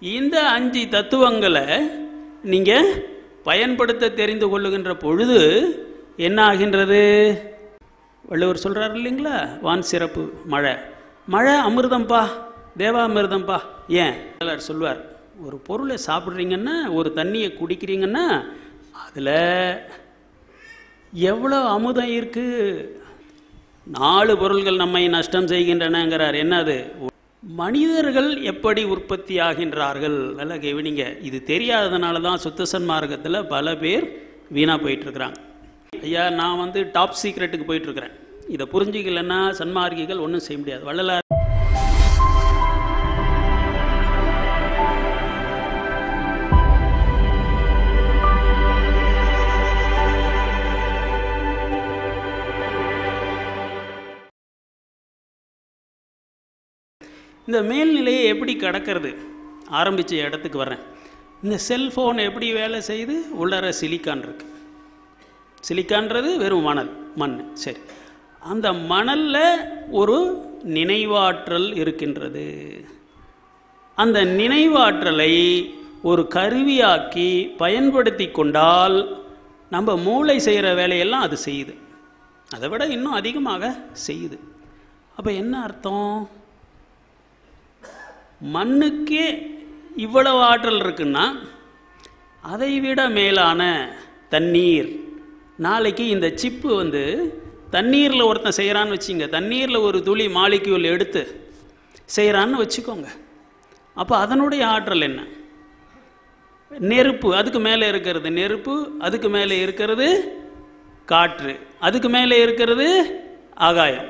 இந்த அஞ்சு தத்துவங்களை நீங்கள் பயன்படுத்த தெரிந்து கொள்ளுகின்ற பொழுது என்ன ஆகின்றது? வள்ளுவர் சொல்கிறார் இல்லைங்களா? வான் சிறப்பு மழை. மழை அமிர்தம்பா தேவாமிர்தம்பா. ஏன்? வள்ளலார் சொல்வார் ஒரு பொருளை சாப்பிட்றீங்கன்னா ஒரு தண்ணியை குடிக்கிறீங்கன்னா அதில் எவ்வளோ அமுதம் இருக்குது நாலு பொருள்கள் நம்மை நஷ்டம் செய்கின்றனங்கிறார். என்னது? மனிதர்கள் எப்படி உற்பத்தி ஆகின்றார்கள் நல்லா கெவினிங்க இது தெரியாததுனால தான் சுத்த சன்மார்க்கத்தில் பல பேர் வீணாக போயிட்டுருக்குறாங்க. ஐயா நான் வந்து டாப் சீக்ரெட்டுக்கு போயிட்டுருக்குறேன். இதை புரிஞ்சிக்கலன்னா சன்மார்க்கிகள் ஒன்றும் செய்ய முடியாது. வள்ளலார் இந்த மேல்நிலையை எப்படி கடக்கிறது? ஆரம்பித்த இடத்துக்கு வரேன் இந்த செல்ஃபோன் எப்படி வேலை செய்யுது உள்ளார சிலிக்கான் இருக்கு. சிலிக்கான்றது வெறும் மணல் மண். சரி. அந்த மணலில் ஒரு நினைவாற்றல் இருக்கின்றது. அந்த நினைவாற்றலை ஒரு கருவியாக்கி பயன்படுத்தி கொண்டால் நம்ம மூளை செய்கிற வேலையெல்லாம் அது செய்யுது. அதை விட இன்னும் அதிகமாக செய்யுது. அப்போ என்ன அர்த்தம்? மண்ணுக்கே இவ்வளவு ஆற்றல் இருக்குன்னா அதை விட மேலான தண்ணீர். நாளைக்கு இந்த சிப்பு வந்து தண்ணீரில் ஒருத்தன் செய்கிறான்னு வச்சுங்க தண்ணீரில் ஒரு துளி மாலிக்யூல் எடுத்து செய்கிறான்னு வச்சுக்கோங்க. அப்போ அதனுடைய ஆற்றல் என்ன? நெருப்பு அதுக்கு மேலே இருக்கிறது நெருப்பு அதுக்கு மேலே இருக்கிறது காற்று அதுக்கு மேலே இருக்கிறது ஆகாயம்.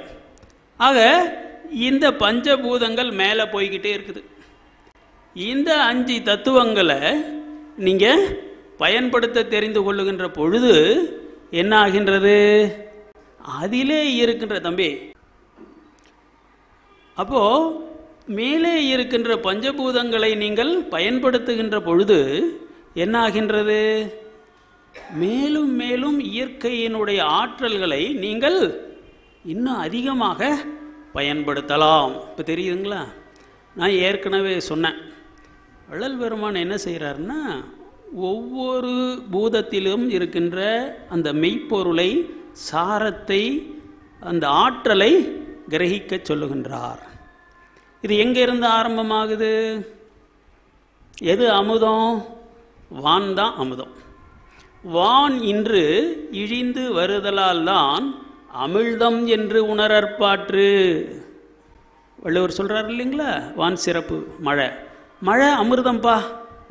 ஆக இந்த பஞ்சபூதங்கள் மேலே போய்கிட்டே இருக்குது. இந்த அஞ்சு தத்துவங்களை நீங்கள் பயன்படுத்த தெரிந்து கொள்ளுகின்ற பொழுது என்ன ஆகின்றது அதிலே இருக்கின்ற தம்பி. அப்போ மேலே இருக்கின்ற பஞ்சபூதங்களை நீங்கள் பயன்படுத்துகின்ற பொழுது என்ன ஆகின்றது மேலும் மேலும் இயற்கையினுடைய ஆற்றல்களை நீங்கள் இன்னும் அதிகமாக பயன்படுத்தலாம். இப்போ தெரியுதுங்களா? நான் ஏற்கனவே சொன்னேன். வள்ளல் பெருமான் என்ன செய்கிறாருன்னா ஒவ்வொரு பூதத்திலும் இருக்கின்ற அந்த மெய்ப்பொருளை சாரத்தை அந்த ஆற்றலை கிரகிக்க சொல்லுகின்றார். இது எங்கேருந்து ஆரம்பமாகுது? எது அமுதம்? வான் தான் அமுதம். வான் இன்று இழிந்து வருதலால் தான் அமிழ்தம் என்று உணரற்பாற்று வள்ளுவர் சொல்கிறார் இல்லைங்களா? வான் சிறப்பு மழை. மழை அமிர்தம்பா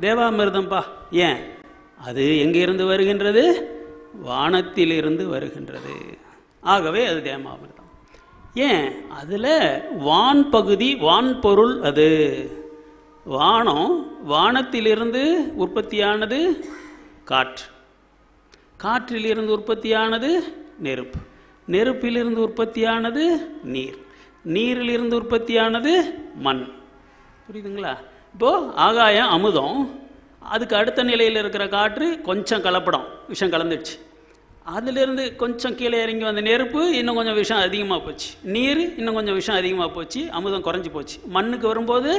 தேவாமிர்தம்பா ஏன்? அது எங்கிருந்து வருகின்றது? வானத்திலிருந்து வருகின்றது. ஆகவே அது தேமாமிர்தம் ஏன்? அதில் வான் பகுதி வான் பொருள் அது. வானம் வானத்திலிருந்து உற்பத்தியானது காற்று. காற்றிலிருந்து உற்பத்தியானது நெருப்பு. நெருப்பிலிருந்து உற்பத்தியானது நீர். நீரிலிருந்து உற்பத்தியானது மண். புரியுதுங்களா? இப்போது ஆகாயம் அமுதம் அதுக்கு அடுத்த நிலையில் இருக்கிற காற்று கொஞ்சம் கலப்படம் விஷம் கலந்துடுச்சு அதிலிருந்து கொஞ்சம் கீழே இறங்கி வந்த நெருப்பு இன்னும் கொஞ்சம் விஷம் அதிகமாக போச்சு. நீர் இன்னும் கொஞ்சம் விஷம் அதிகமாக போச்சு அமுதம் குறைஞ்சி போச்சு. மண்ணுக்கு வரும்போது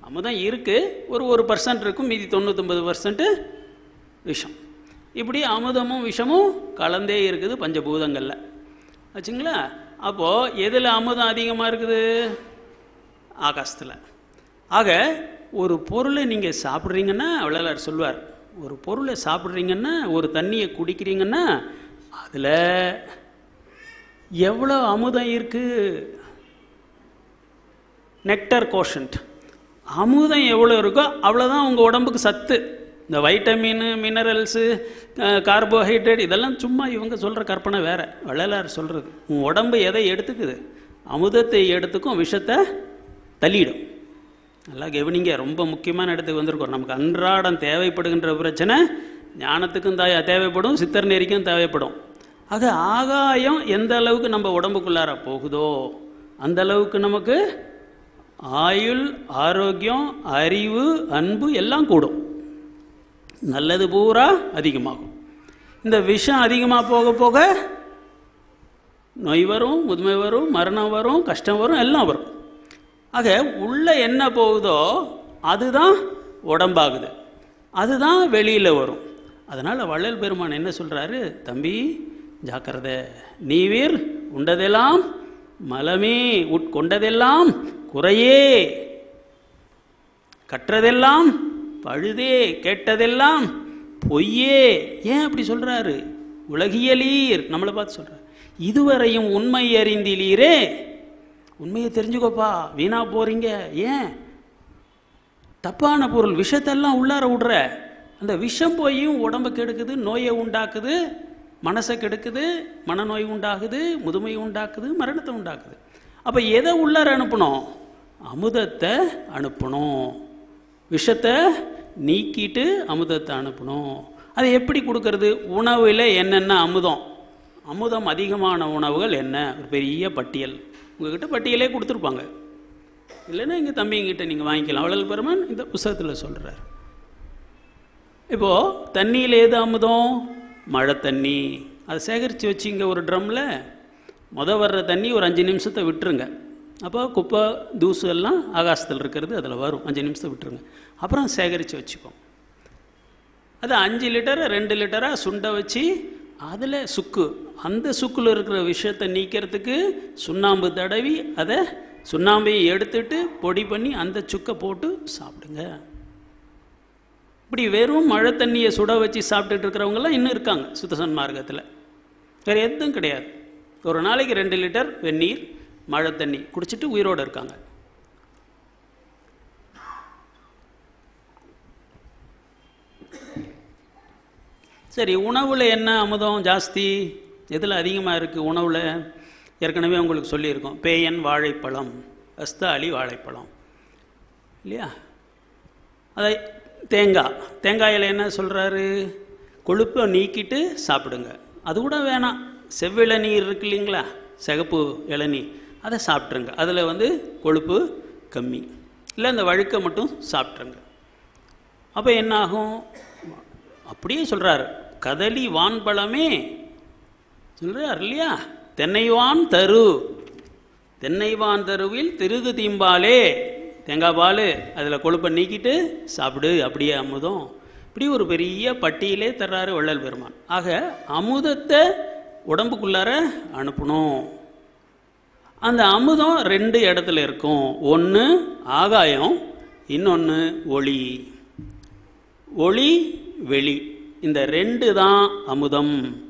அமுதம் இருக்குது ஒரு ஒரு பர்சன்ட் இருக்கும் மீதி தொண்ணூத்தொம்பது பர்சன்ட்டு விஷம். இப்படி அமுதமும் விஷமும் கலந்தே இருக்குது பஞ்சபூதங்களில். ஆச்சுங்களா அப்போது எதில் அமுதம் அதிகமாக இருக்குது? ஆகாசத்தில். ஆக ஒரு பொருளை நீங்கள் சாப்பிட்றீங்கன்னா வள்ளலார் சொல்வார் ஒரு பொருளை சாப்பிட்றீங்கன்னா ஒரு தண்ணியை குடிக்கிறீங்கன்னா அதில் எவ்வளோ அமுதம் இருக்குது நெக்டர் கோஷன்ட் அமுதம் எவ்வளோ இருக்கோ அவ்வளோதான் உங்கள் உடம்புக்கு சத்து. இந்த வைட்டமின் மினரல்ஸு கார்போஹைட்ரேட் இதெல்லாம் சும்மா இவங்க சொல்கிற கற்பனை வேறு. வள்ளலார் சொல்கிறது உன் உடம்பு எதை எடுத்துக்குது? அமுதத்தை எடுத்துக்கும் விஷத்தை தள்ளிடும். நல்லா கவனிங்க. ரொம்ப முக்கியமான இடத்துக்கு வந்திருக்கோம். நமக்கு அன்றாடம் தேவைப்படுகின்ற பிரச்சனை ஞானத்துக்கும் தாயா தேவைப்படும் சித்தர் நெறிக்கும் தேவைப்படும். ஆக ஆகாயம் எந்த அளவுக்கு நம்ம உடம்புக்குள்ளார போகுதோ அந்த அளவுக்கு நமக்கு ஆயுள் ஆரோக்கியம் அறிவு அன்பு எல்லாம் கூடும். நல்லது பூரா அதிகமாகும். இந்த விஷம் அதிகமாக போக போக நோய் வரும் முதுமை வரும் மரணம் வரும் கஷ்டம் வரும் எல்லாம் வரும். ஆக உள்ளே என்ன போகுதோ அதுதான் உடம்பாகுது. அதுதான் வெளியில் வரும். அதனால் வள்ளல் பெருமான் என்ன சொல்கிறாரு தம்பி ஜாக்கிரத. நீவீர் உண்டதெல்லாம் மலமே உட்கொண்டதெல்லாம் குறையே. கற்றதெல்லாம் பழுதே கேட்டதெல்லாம் பொய்யே. ஏன் அப்படி சொல்கிறாரு உலகியலீர். நம்மளை பார்த்து சொல்கிறார் இதுவரையும் உண்மை அறிந்திலீரே. உண்மையை தெரிஞ்சுக்கோப்பா. வீணா போகிறீங்க ஏன்? தப்பான பொருள். விஷத்தெல்லாம் உள்ளார விடுற. அந்த விஷம் போயும் உடம்பு கெடுக்குது நோயை உண்டாக்குது மனசை கெடுக்குது மனநோய் உண்டாகுது முதுமை உண்டாக்குது மரணத்தை உண்டாக்குது. அப்போ எதை உள்ளார அனுப்பணும்? அமுதத்தை அனுப்பணும். விஷத்தை நீக்கிட்டு அமுதத்தை அனுப்பணும். அதை எப்படி கொடுக்கறது? உணவில் என்னென்ன அமுதம்? அமுதம் அதிகமான உணவுகள் என்ன? ஒரு பெரிய பட்டியல். உங்ககிட்ட பட்டியலே கொடுத்துருப்பாங்க. இல்லைன்னா எங்கள் தம்பிங்கிட்ட நீங்கள் வாங்கிக்கலாம். வள்ளல் பெருமான் இந்த புஸ்தகத்தில் சொல்கிறார் இப்போது தண்ணியில் ஏது அமுதம்? மழை தண்ணி. அதை சேகரித்து வச்சிங்க ஒரு ட்ரம்மில் முத வர்ற தண்ணி ஒரு அஞ்சு நிமிஷத்தை விட்டுருங்க. அப்போ குப்பை தூசு எல்லாம் ஆகாசத்தில் இருக்கிறது அதில் வரும். அஞ்சு நிமிஷத்தை விட்டுருங்க. அப்புறம் சேகரித்து வச்சுப்போம் அது அஞ்சு லிட்டரை ரெண்டு லிட்டராக சுண்ட வச்சு அதில் சுக்கு. அந்த சுக்கில் இருக்கிற விஷயத்தை நீக்கிறதுக்கு சுண்ணாம்பு தடவி அதை சுண்ணாம்பையும் எடுத்துட்டு பொடி பண்ணி அந்த சுக்கை போட்டு சாப்பிடுங்க. இப்படி வெறும் மழை தண்ணியை சுட வச்சு சாப்பிட்டுட்டு இருக்கிறவங்கலாம் இன்னும் இருக்காங்க சுத்தசன் மார்க்கத்தில். வேறு எதுவும் கிடையாது. ஒரு நாளைக்கு ரெண்டு லிட்டர் வெந்நீர் மழை தண்ணி குடிச்சிட்டு உயிரோடு இருக்காங்க. சரி உணவில் என்ன அமுதம் ஜாஸ்தி? எதில் அதிகமாக இருக்குது உணவில்? ஏற்கனவே உங்களுக்கு சொல்லியிருக்கோம். பேயன் வாழைப்பழம் அஸ்தாலி வாழைப்பழம். இல்லையா? அதை தேங்காய். தேங்காயில் என்ன சொல்கிறாரு கொழுப்பை நீக்கிட்டு சாப்பிடுங்க. அது கூட வேணாம். செவ்விளநீர் இருக்கு இல்லைங்களா? சிகப்பு இளநீர். அதை சாப்பிட்ருங்க அதில் வந்து கொழுப்பு கம்மி. இல்லை அந்த வழுக்கை மட்டும் சாப்பிட்ருங்க அப்போ என்னாகும்? அப்படியே சொல்கிறார் கதலி வான்பழமே சொல்கிறார் இல்லையா? தென்னைவான் தரு. தென்னைவான் தருவில் திருகு தீம்பாலே. தேங்காய் பால் அதில் கொழுப்பை நீக்கிட்டு சாப்பிடு அப்படியே அமுதம். இப்படி ஒரு பெரிய பட்டியலே தர்றாரு வள்ளல் பெருமான். ஆக அமுதத்தை உடம்புக்குள்ளார அனுப்பணும். அந்த அமுதம் ரெண்டு இடத்துல இருக்கும். ஒன்று ஆகாயம் இன்னொன்று ஒளி. ஒளி வெளி. இந்த ரெண்டு தான் அமுதம்.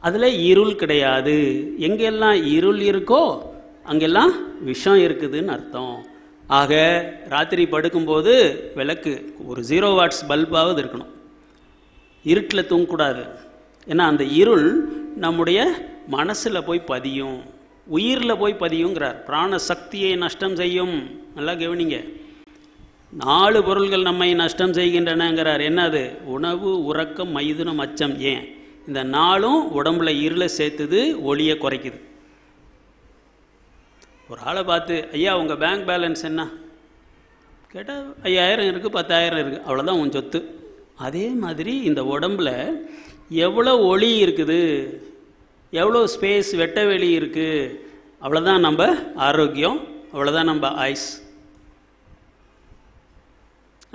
அதில் இருள் கிடையாது. எங்கெல்லாம் இருள் இருக்கோ அங்கெல்லாம் விஷம் இருக்குதுன்னு அர்த்தம். ஆக ராத்திரி படுக்கும்போது விளக்கு ஒரு ஜீரோ வாட்ஸ் பல்பாவது இருக்கணும். இருட்டில் தூங்கக்கூடாது. ஏன்னா அந்த இருள் நம்முடைய மனசில் போய் பதியும். உயிரில் போய் பதியுங்கிறார். பிராண சக்தியை நஷ்டம் செய்யும். நல்லா கவனிங்க. நாலு பொருள்கள் நம்மை நஷ்டம் செய்கின்றனங்கிறார். என்னது? உணவு உறக்கம் மைதுனம் அச்சம். ஏன்? இந்த நாளும் உடம்புல இருளை சேர்த்துது ஒளியை குறைக்குது. ஒரு ஆளை பார்த்து ஐயா உங்கள் பேங்க் பேலன்ஸ் என்ன? கேட்டால் ஐயாயிரம் இருக்குது பத்தாயிரம் இருக்குது அவ்வளோதான் உன் சொத்து. அதே மாதிரி இந்த உடம்புல எவ்வளோ ஒளி இருக்குது? எவ்வளோ ஸ்பேஸ் வெட்ட வெளி இருக்குது அவ்வளோதான் நம்ம ஆரோக்கியம் அவ்வளோதான் நம்ம ஐஸ்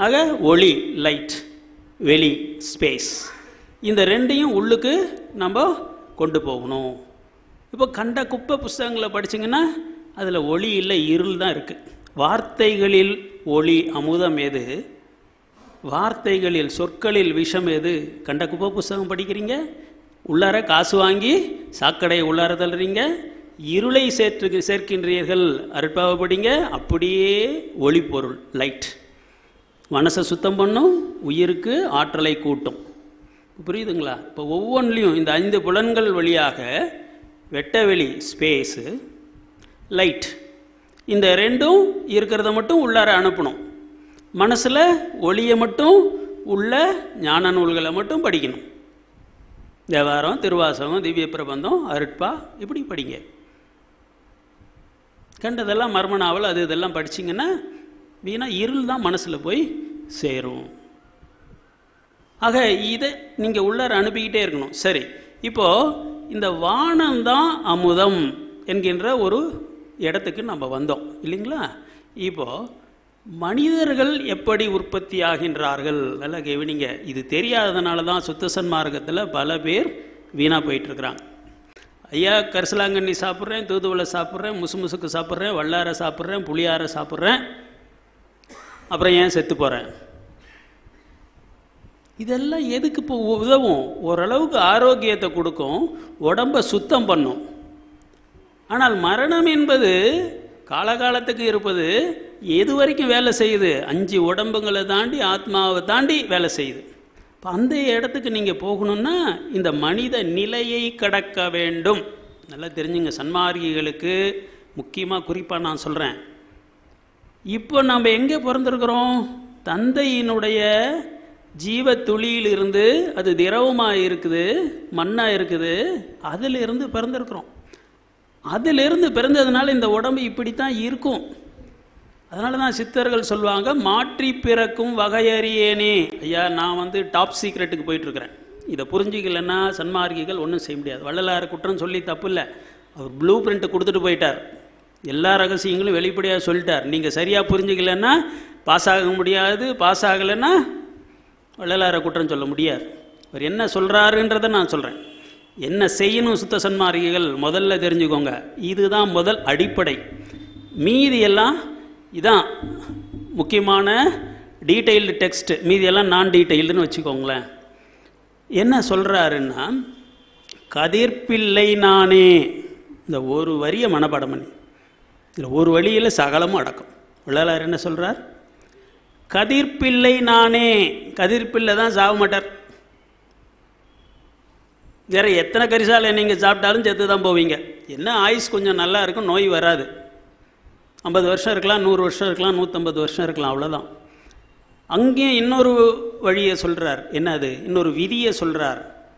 ஆக ஒளி லைட் வெளி ஸ்பேஸ் இந்த ரெண்டையும் உள்ளுக்கு நம்ம கொண்டு போகணும். இப்போ கண்ட குப்பை புஸ்தகங்களை படிச்சிங்கன்னா அதில் ஒளி இல்லை இருள் தான் இருக்குது வார்த்தைகளில் ஒளி அமுதம் எது? வார்த்தைகளில் சொற்களில் விஷம் எது? கண்ட குப்பை புஸ்தகம் படிக்கிறீங்க? உள்ளார காசு வாங்கி சாக்கடை உள்ளார தள்ளுறீங்க? இருளை சேர்த்து சேர்க்கின்றீர்கள் அருட்பாவை படிங்க அப்படியே ஒளி பொருள் லைட் மனசை சுத்தம் பண்ணும் உயிருக்கு ஆற்றலை கூட்டும். புரியுதுங்களா? இப்போ ஒவ்வொன்றிலையும் இந்த ஐந்து புலன்கள் வழியாக வெட்டவெளி ஸ்பேஸு லைட் இந்த ரெண்டும் இருக்கிறத மட்டும் உள்ளார அனுப்பணும். மனசில் ஒளியை மட்டும் உள்ள ஞான நூல்களை மட்டும் படிக்கணும். தேவாரம் திருவாசகம் திவ்ய பிரபந்தம் அருட்பா இப்படி படிங்க. கண்டதெல்லாம் மர்ம நாவல் அது இதெல்லாம் படிச்சிங்கன்னா வீணாக இருள் தான் மனசில் போய் சேரும். ஆக இதை நீங்கள் உள்ளார அனுப்பிக்கிட்டே இருக்கணும். சரி இப்போது இந்த வானம்தான் அமுதம் என்கின்ற ஒரு இடத்துக்கு நம்ம வந்தோம் இல்லைங்களா? இப்போது மனிதர்கள் எப்படி உற்பத்தி ஆகின்றார்கள்? நல்லா கெவினிங்க. இது தெரியாததுனால தான் சுத்த சன்மார்க்கத்தில் பல பேர் வீணாக போயிட்டுருக்குறாங்க ஐயா கரிசலாங்கண்ணி சாப்பிட்றேன் தூதுவளை சாப்பிட்றேன் முசு முசுக்கு சாப்பிட்றேன் வல்லாரை சாப்பிட்றேன் புளியாரை சாப்பிட்றேன். அப்புறம் ஏன் செத்து போகிறேன் இதெல்லாம் எதுக்கு இப்போ உதவும்? ஓரளவுக்கு ஆரோக்கியத்தை கொடுக்கும் உடம்பை சுத்தம் பண்ணும். ஆனால் மரணம் என்பது காலகாலத்துக்கு இருப்பது எது வரைக்கும் வேலை செய்யுது? அஞ்சு உடம்புங்களை தாண்டி ஆத்மாவை தாண்டி வேலை செய்யுது. இப்போ அந்த இடத்துக்கு நீங்கள் போகணுன்னா இந்த மனித நிலையை கடக்க வேண்டும். நல்லா தெரிஞ்சுங்க சன்மார்கிகளுக்கு முக்கியமாக குறிப்பாக நான் சொல்கிறேன் இப்போ நம்ம எங்கே பிறந்திருக்கிறோம்? தந்தையினுடைய ஜீவ துளியிலிருந்து அது திரவமாக இருக்குது மண்ணாக இருக்குது அதிலிருந்து பிறந்திருக்கிறோம். அதிலிருந்து பிறந்ததுனால இந்த உடம்பு இப்படி தான் இருக்கும். அதனால தான் சித்தர்கள் சொல்லுவாங்க மாற்றி பிறக்கும் வகையறியேனே. ஐயா நான் வந்து டாப் சீக்ரெட்டுக்கு போயிட்டுருக்கிறேன் இதை புரிஞ்சிக்கலன்னா சன்மார்க்கிகள் ஒன்றும் செய்ய முடியாது. வள்ளலார் குற்றம் சொல்லி தப்பு இல்லை. அவர் ப்ளூ பிரிண்ட்டை கொடுத்துட்டு போயிட்டார். எல்லா ரகசியங்களும் வெளிப்படையாக சொல்லிட்டார். நீங்கள் சரியாக புரிஞ்சிக்கலன்னா பாஸ் ஆக முடியாது பாஸ் ஆகலைன்னா வள்ளலாரை குற்றம் சொல்ல முடியாது. அவர் என்ன சொல்கிறாருன்றதை நான் சொல்கிறேன் என்ன செய்யணும் சுத்த சன்மார்க்கிகள் முதல்ல தெரிஞ்சுக்கோங்க. இதுதான் முதல் அடிப்படை. மீதி எல்லாம் இதான் முக்கியமான டீட்டெயில்டு டெக்ஸ்ட் மீதியெல்லாம் நான் டீட்டெயில்டுன்னு வச்சுக்கோங்களேன். என்ன சொல்கிறாருன்னா கதிர்ப்பில்லை நானே. இந்த ஒரு வரியை மனப்பாடம் பண்ணி. இதில் ஒரு வழியில் சகலமும் அடக்கம். வள்ளலார் என்ன சொல்கிறார் கதிர்ப்பில்லை நானே. கதிர்ப்பில்லை தான் சாக மாட்டார். வேறு எத்தனை கரிசாலை நீங்கள் சாப்பிட்டாலும் செத்து தான் போவீங்க. என்ன ஆயுஸ் கொஞ்சம் நல்லா இருக்கும் நோய் வராது. ஐம்பது வருஷம் இருக்கலாம் நூறு வருஷம் இருக்கலாம் நூற்றம்பது வருஷம் இருக்கலாம் அவ்வளோதான் அங்கேயும் இன்னொரு வழியை சொல்கிறார் என்னது? இன்னொரு விதியை சொல்கிறார்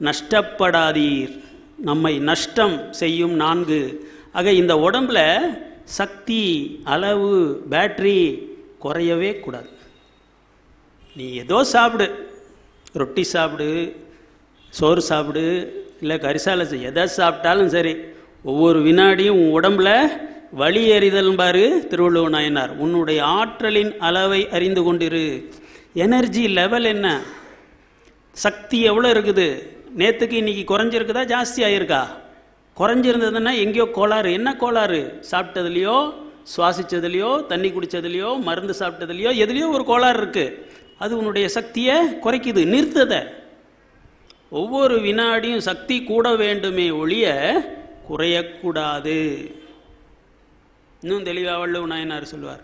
நஷ்டப்படாதீர். நம்மை நஷ்டம் செய்யும் நான்கு. ஆக இந்த உடம்புல சக்தி அளவு பேட்ரி குறையவே கூடாது. நீ ஏதோ சாப்பிடு. ரொட்டி சாப்பிடு சோறு சாப்பிடு இல்லை கரிசாலை எதை சாப்பிட்டாலும் சரி ஒவ்வொரு வினாடியும் உன் உடம்புல வழி எறிதல் பாரு திருவள்ளுவர் நாயனார். உன்னுடைய ஆற்றலின் அளவை அறிந்து கொண்டிரு. எனர்ஜி லெவல் என்ன? சக்தி எவ்வளோ இருக்குது? நேற்றுக்கு இன்னைக்கு குறைஞ்சிருக்குதா? ஜாஸ்தி ஆயிருக்கா? குறைஞ்சிருந்ததுன்னா எங்கேயோ கோளாறு. என்ன கோளாறு? சாப்பிட்டதுலையோ சுவாசித்ததுலையோ தண்ணி குடித்ததுலையோ மருந்து சாப்பிட்டதுலையோ எதுலேயோ ஒரு கோளாறு இருக்குது அது உன்னுடைய சக்தியை குறைக்குது நிறுத்ததை. ஒவ்வொரு வினாடியும் சக்தி கூட வேண்டுமே ஒழிய குறையக்கூடாது. இன்னும் தெளிவாக வள்ளுவ நாயனார் சொல்வார்.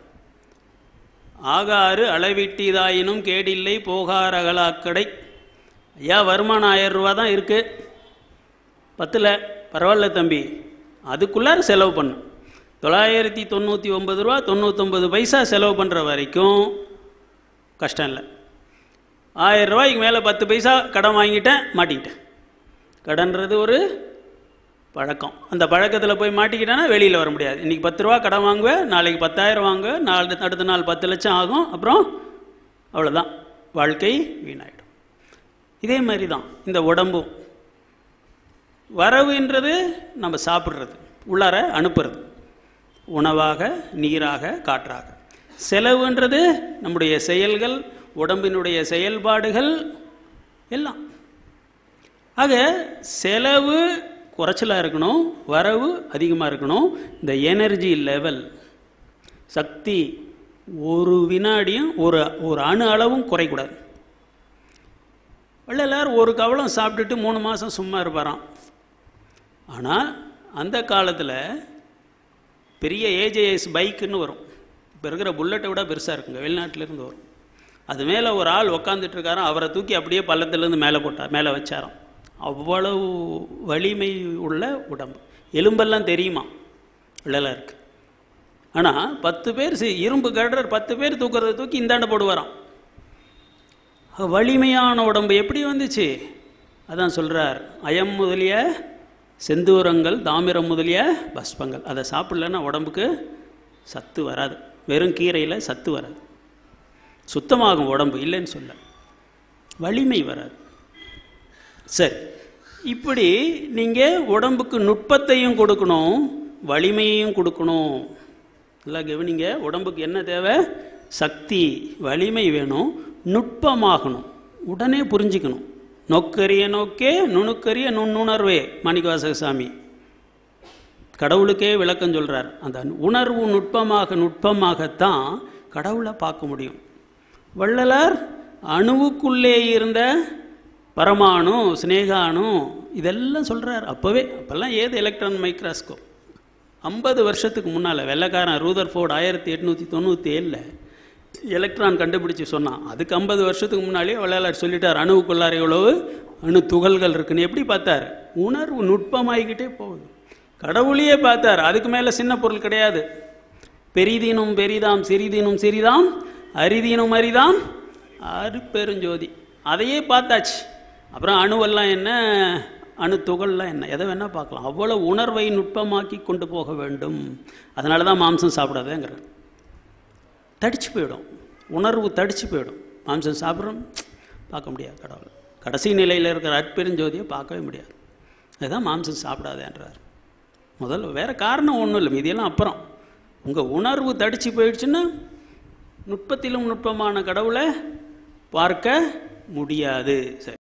ஆகாறு அளவிட்டிதாயினும் கேடில்லை போகாரகலாக்கடை ஐயா வருமானம் ஆயிரம் ரூபா தான் இருக்குது பத்தில் பரவாயில்ல தம்பி. அதுக்குள்ளார செலவு பண்ணும் தொள்ளாயிரத்தி தொண்ணூற்றி ஒம்பது ரூபா தொண்ணூற்றொம்பது பைசா செலவு பண்ணுற வரைக்கும் கஷ்டம் இல்லை. ஆயிரம் ரூபாய்க்கு மேலே பத்து பைசா கடன் வாங்கிட்டேன் மாட்டிக்கிட்டேன். கடன்றது ஒரு பழக்கம். அந்த பழக்கத்தில் போய் மாட்டிக்கிட்டேன்னா வெளியில் வர முடியாது. இன்றைக்கி பத்து ரூபா கடன் வாங்குவேன் நாளைக்கு பத்தாயிரம் வாங்குவேன் நாலு அடுத்த நாள் பத்து லட்சம் ஆகும் அப்புறம் அவ்வளோதான் வாழ்க்கை வீணாயிடும். இதே மாதிரி தான் இந்த உடம்பும் வரவுன்றது நம்ம சாப்பிட்றது உள்ளார அனுப்புறது. உணவாக நீராக காற்றாக. செலவுன்றது நம்முடைய செயல்கள் உடம்பினுடைய செயல்பாடுகள் எல்லாம். ஆக செலவு குறைச்சலாக இருக்கணும் வரவு அதிகமாக இருக்கணும். இந்த எனர்ஜி லெவல் சக்தி ஒரு வினாடியும் ஒரு ஒரு அணு அளவும் குறைக்கூடாது வள்ளலார் ஒரு கவலம் சாப்பிட்டுட்டு மூணு மாதம் சும்மா இருப்பாராம். ஆனால் அந்த காலத்தில் பெரிய ஏஜேஎஸ் பைக்குன்னு வரும். இப்போ இருக்கிற புல்லட்டை விட பெருசாக இருக்குங்க வெளிநாட்டிலேருந்து வரும். அது மேலே ஒரு ஆள் உக்காந்துட்டு இருக்காராம் அவரை தூக்கி அப்படியே பள்ளத்துலேருந்து மேலே போட்டார் மேலே வச்சாராம். அவ்வளவு வலிமை உள்ள உடம்பு. எலும்பெல்லாம் தெரியுமா? வள்ளலாக இருக்கு. ஆனால் பத்து பேர் இரும்பு கடற பத்து பேர் தூக்கிறத தூக்கி இந்தாண்ட போடுவாராம். வலிமையான உடம்பு. எப்படி வந்துச்சு? அதான் சொல்கிறார் அயம் முதலிய செந்தூரங்கள் தாமிரம் முதலிய பஸ்பங்கள். அதை சாப்பிட்லன்னா உடம்புக்கு சத்து வராது. வெறும் கீரையில் சத்து வராது. சுத்தமாகும் உடம்பு இல்லைன்னு சொல்ல. வலிமை வராது. சரி. இப்படி நீங்கள் உடம்புக்கு நுட்பத்தையும் கொடுக்கணும் வலிமையையும் கொடுக்கணும். நல்லா கவனிங்க உடம்புக்கு என்ன தேவை? சக்தி வலிமை வேணும் நுட்பமாகணும். உடனே புரிஞ்சுக்கணும். நோக்கரிய நோக்கே நுணுக்கரிய நுண்ணுணர்வே மாணிக்கவாசக சாமி. கடவுளுக்கே விளக்கம் சொல்கிறார் அந்த உணர்வு நுட்பமாக நுட்பமாகத்தான் கடவுளை பார்க்க முடியும். வள்ளலார் அணுவுக்குள்ளே இருந்த பரமாணு சினேகாணு இதெல்லாம் சொல்கிறார் அப்போவே அப்போல்லாம் ஏது எலக்ட்ரான் மைக்ராஸ்கோப் ஐம்பது வருஷத்துக்கு முன்னால் வெள்ளைக்காரன் ரூதர்ஃபோர்ட் ஆயிரத்தி எட்நூற்றி தொண்ணூற்றி ஏழில் எலக்ட்ரான் கண்டுபிடிச்சு சொன்னான். அதுக்கு ஐம்பது வருஷத்துக்கு முன்னாலே வள்ளலார் சொல்லிட்டார் அணுவுக்குள்ளார எவ்வளவு? அணு துகள்கள் இருக்குன்னு. எப்படி பார்த்தார்? உணர்வு நுட்பமாகிக்கிட்டே போகுது. கடவுளையே பார்த்தார். அதுக்கு மேலே சின்ன பொருள் கிடையாது. பெரிதினும் பெரிதாம் சிறிதினும் சிறிதாம் அரிதீனும் அரிதாம் அருப்பெருஞ்சோதி. அதையே பார்த்தாச்சு. அப்புறம் அணுவெல்லாம் என்ன? அணு துகள்லாம் என்ன? எதை வேணால் பார்க்கலாம். அவ்வளோ உணர்வை நுட்பமாக்கி கொண்டு போக வேண்டும். அதனால தான் மாம்சம் சாப்பிடாதேங்கிற தடிச்சு போயிடும். உணர்வு தடிச்சு போயிடும். மாம்சம் சாப்பிட்றோம் பார்க்க முடியாது கடவுள். கடைசி நிலையில் இருக்கிற அற்பெருஞ்சோதியை பார்க்கவே முடியாது. அதுதான் மாம்சம் சாப்பிடாதேன்றார். முதல்ல வேறு காரணம் ஒன்றும் இல்லை. மீதியெல்லாம் அப்புறம். உங்கள் உணர்வு தடிச்சு போயிடுச்சுன்னா நுட்பத்திலும் நுட்பமான கடவுளை பார்க்க முடியாது. சரி.